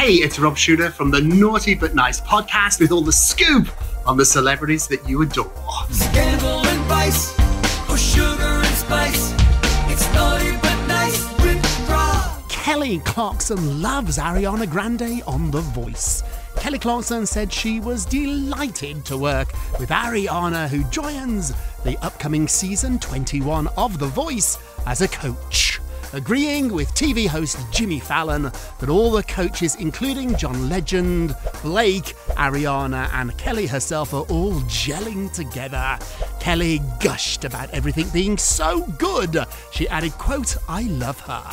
Hey, it's Rob Shuter from the Naughty But Nice podcast with all the scoop on the celebrities that you adore. Scandal and vice, or sugar and spice. It's naughty but nice with Rob. Kelly Clarkson loves Ariana Grande on The Voice. Kelly Clarkson said she was delighted to work with Ariana, who joins the upcoming season 21 of The Voice as a coach. Agreeing with TV host Jimmy Fallon that all the coaches, including John Legend, Blake, Ariana, and Kelly herself, are all gelling together. Kelly gushed about everything being so good. She added, quote, I love her.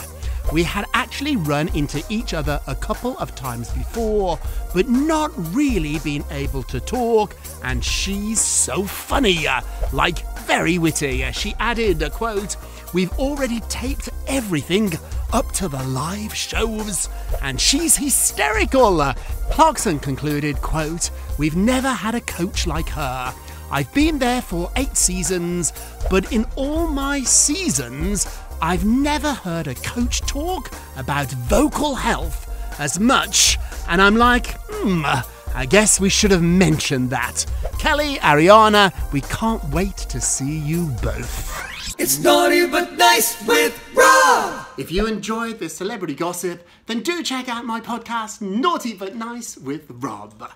We had actually run into each other a couple of times before, but not really been able to talk, and she's so funny, like very witty. She added, uh, quote, We've already taped everything up to the live shows, and she's hysterical. Clarkson concluded, quote, We've never had a coach like her. I've been there for eight seasons, but in all my seasons, I've never heard a coach talk about vocal health as much. And I'm like, hmm, I guess we should have mentioned that. Kelly, Ariana, we can't wait to see you both. It's naughty but nice with Rob. If you enjoyed this celebrity gossip, then do check out my podcast, Naughty But Nice with Rob.